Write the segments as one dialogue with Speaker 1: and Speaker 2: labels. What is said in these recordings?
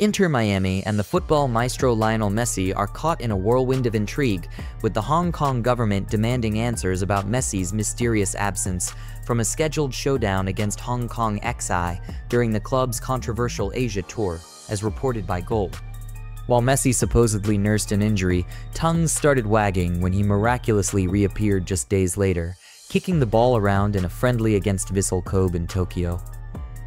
Speaker 1: Inter Miami and the football maestro Lionel Messi are caught in a whirlwind of intrigue, with the Hong Kong government demanding answers about Messi's mysterious absence from a scheduled showdown against Hong Kong XI during the club's controversial Asia tour, as reported by Goal. While Messi supposedly nursed an injury, tongues started wagging when he miraculously reappeared just days later, kicking the ball around in a friendly against Vissel Kobe in Tokyo.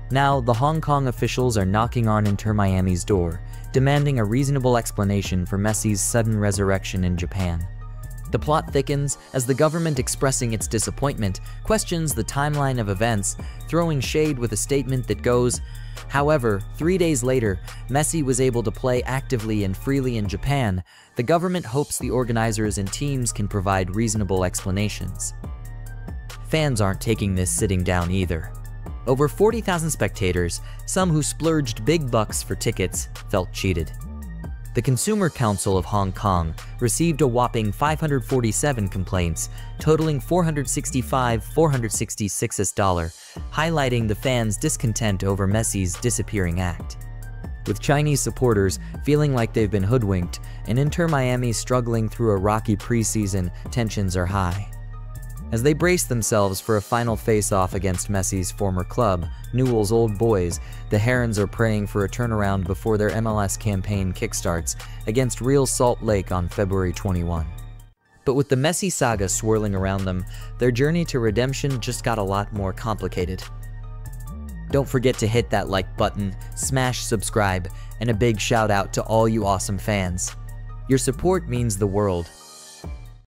Speaker 1: Now, the Hong Kong officials are knocking on Inter Miami's door, demanding a reasonable explanation for Messi's sudden resurrection in Japan. The plot thickens as the government expressing its disappointment questions the timeline of events, throwing shade with a statement that goes, However, three days later, Messi was able to play actively and freely in Japan. The government hopes the organizers and teams can provide reasonable explanations. Fans aren't taking this sitting down either. Over 40,000 spectators, some who splurged big bucks for tickets, felt cheated. The Consumer Council of Hong Kong received a whopping 547 complaints, totaling 465 466 dollar, highlighting the fans' discontent over Messi's disappearing act. With Chinese supporters feeling like they've been hoodwinked and Inter Miami struggling through a rocky preseason, tensions are high. As they brace themselves for a final face-off against Messi's former club, Newell's Old Boys, the Herons are praying for a turnaround before their MLS campaign kickstarts against Real Salt Lake on February 21. But with the Messi saga swirling around them, their journey to redemption just got a lot more complicated. Don't forget to hit that like button, smash subscribe, and a big shout out to all you awesome fans. Your support means the world,